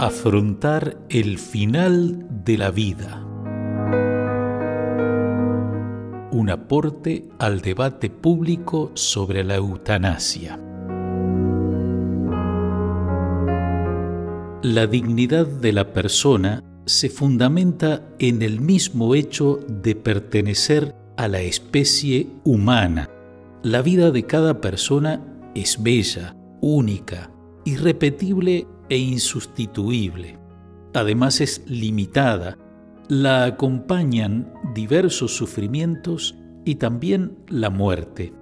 Afrontar el final de la vida. Un aporte al debate público sobre la eutanasia. La dignidad de la persona se fundamenta en el mismo hecho de pertenecer a la especie humana. La vida de cada persona es bella, única, irrepetible e insustituible. Además es limitada. La acompañan diversos sufrimientos y también la muerte.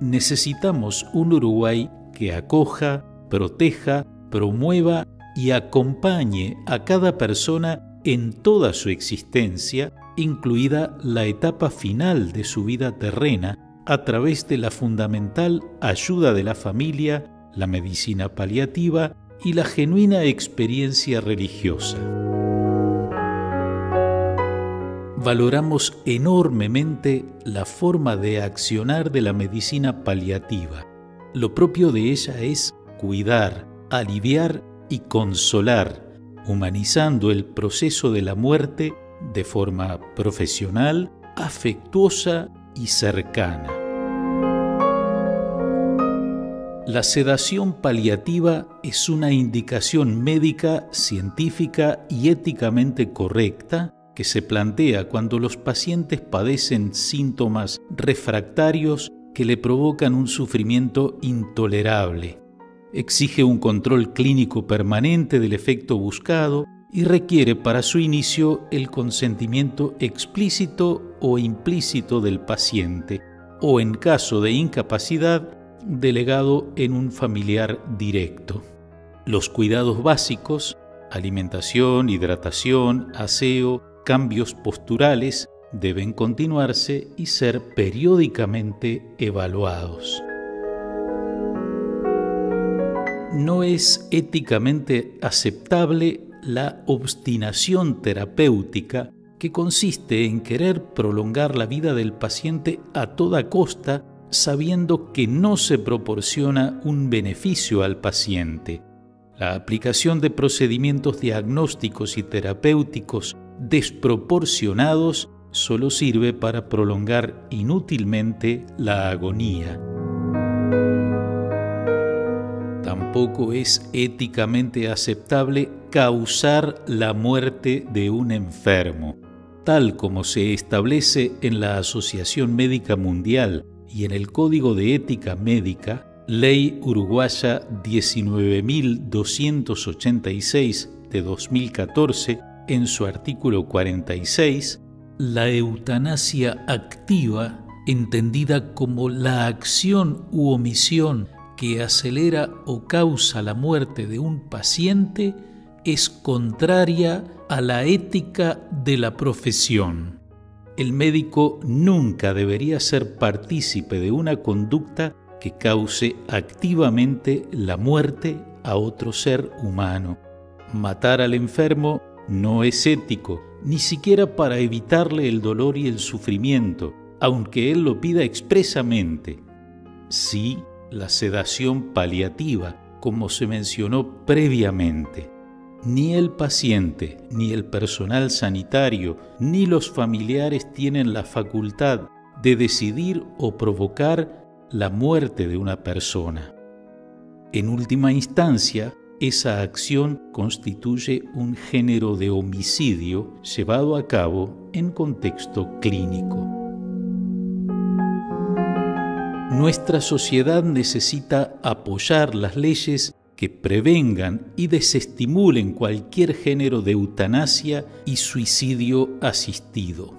Necesitamos un Uruguay que acoja, proteja, promueva y acompañe a cada persona en toda su existencia, incluida la etapa final de su vida terrena, a través de la fundamental ayuda de la familia, la medicina paliativa y la genuina experiencia religiosa. Valoramos enormemente la forma de accionar de la medicina paliativa. Lo propio de ella es cuidar, aliviar y consolar, humanizando el proceso de la muerte de forma profesional, afectuosa y cercana. La sedación paliativa es una indicación médica, científica y éticamente correcta que se plantea cuando los pacientes padecen síntomas refractarios que le provocan un sufrimiento intolerable. Exige un control clínico permanente del efecto buscado y requiere para su inicio el consentimiento explícito o implícito del paciente, o en caso de incapacidad, delegado en un familiar directo. Los cuidados básicos, alimentación, hidratación, aseo, cambios posturales, deben continuarse y ser periódicamente evaluados. No es éticamente aceptable la obstinación terapéutica que consiste en querer prolongar la vida del paciente a toda costa sabiendo que no se proporciona un beneficio al paciente. La aplicación de procedimientos diagnósticos y terapéuticos desproporcionados solo sirve para prolongar inútilmente la agonía. Tampoco es éticamente aceptable causar la muerte de un enfermo, tal como se establece en la Asociación Médica Mundial y en el Código de Ética Médica, Ley Uruguaya 19.286 de 2014, en su artículo 46, la eutanasia activa, entendida como la acción u omisión que acelera o causa la muerte de un paciente, es contraria a la ética de la profesión el médico nunca debería ser partícipe de una conducta que cause activamente la muerte a otro ser humano. Matar al enfermo no es ético, ni siquiera para evitarle el dolor y el sufrimiento, aunque él lo pida expresamente. Sí, la sedación paliativa, como se mencionó previamente ni el paciente, ni el personal sanitario, ni los familiares tienen la facultad de decidir o provocar la muerte de una persona. En última instancia, esa acción constituye un género de homicidio llevado a cabo en contexto clínico. Nuestra sociedad necesita apoyar las leyes que prevengan y desestimulen cualquier género de eutanasia y suicidio asistido.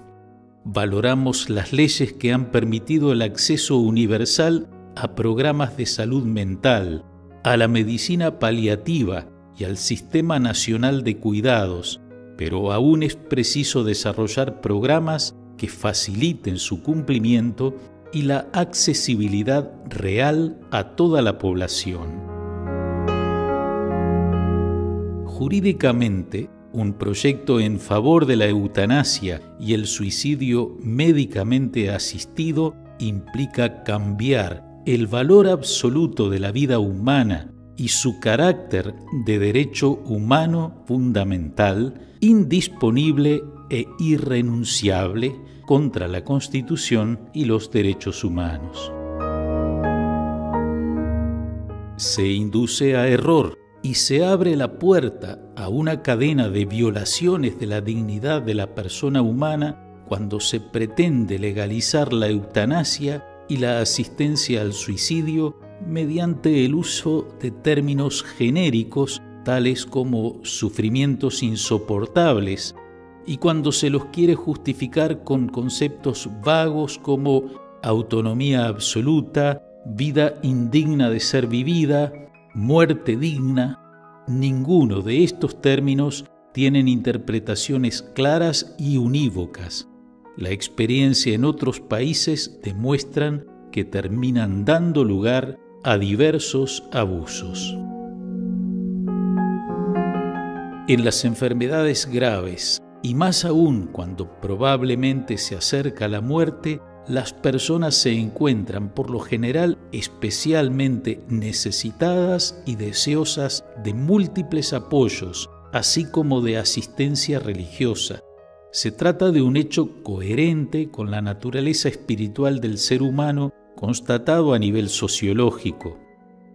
Valoramos las leyes que han permitido el acceso universal a programas de salud mental, a la medicina paliativa y al Sistema Nacional de Cuidados, pero aún es preciso desarrollar programas que faciliten su cumplimiento y la accesibilidad real a toda la población. Jurídicamente, un proyecto en favor de la eutanasia y el suicidio médicamente asistido implica cambiar el valor absoluto de la vida humana y su carácter de derecho humano fundamental, indisponible e irrenunciable contra la Constitución y los derechos humanos. Se induce a error y se abre la puerta a una cadena de violaciones de la dignidad de la persona humana cuando se pretende legalizar la eutanasia y la asistencia al suicidio mediante el uso de términos genéricos tales como sufrimientos insoportables y cuando se los quiere justificar con conceptos vagos como autonomía absoluta, vida indigna de ser vivida, muerte digna, ninguno de estos términos tienen interpretaciones claras y unívocas. La experiencia en otros países demuestran que terminan dando lugar a diversos abusos. En las enfermedades graves, y más aún cuando probablemente se acerca la muerte, las personas se encuentran por lo general especialmente necesitadas y deseosas de múltiples apoyos, así como de asistencia religiosa, se trata de un hecho coherente con la naturaleza espiritual del ser humano constatado a nivel sociológico.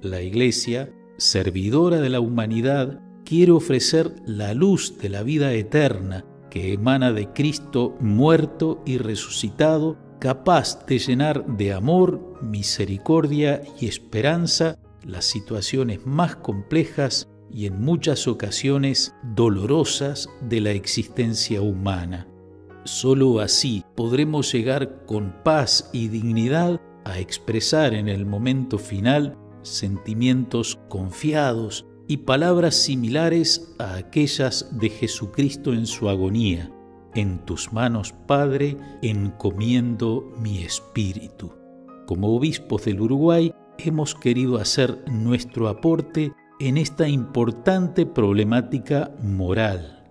La Iglesia, servidora de la humanidad, quiere ofrecer la luz de la vida eterna que emana de Cristo muerto y resucitado, capaz de llenar de amor, misericordia y esperanza las situaciones más complejas y en muchas ocasiones dolorosas de la existencia humana. Solo así podremos llegar con paz y dignidad a expresar en el momento final sentimientos confiados y palabras similares a aquellas de Jesucristo en su agonía. En tus manos, Padre, encomiendo mi espíritu. Como obispos del Uruguay, hemos querido hacer nuestro aporte en esta importante problemática moral.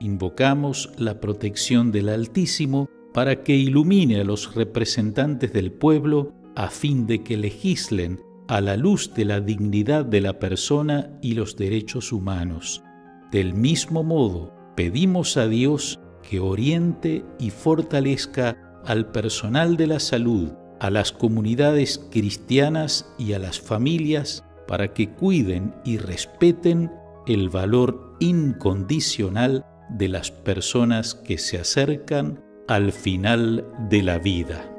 Invocamos la protección del Altísimo para que ilumine a los representantes del pueblo a fin de que legislen a la luz de la dignidad de la persona y los derechos humanos. Del mismo modo, pedimos a Dios que oriente y fortalezca al personal de la salud, a las comunidades cristianas y a las familias para que cuiden y respeten el valor incondicional de las personas que se acercan al final de la vida.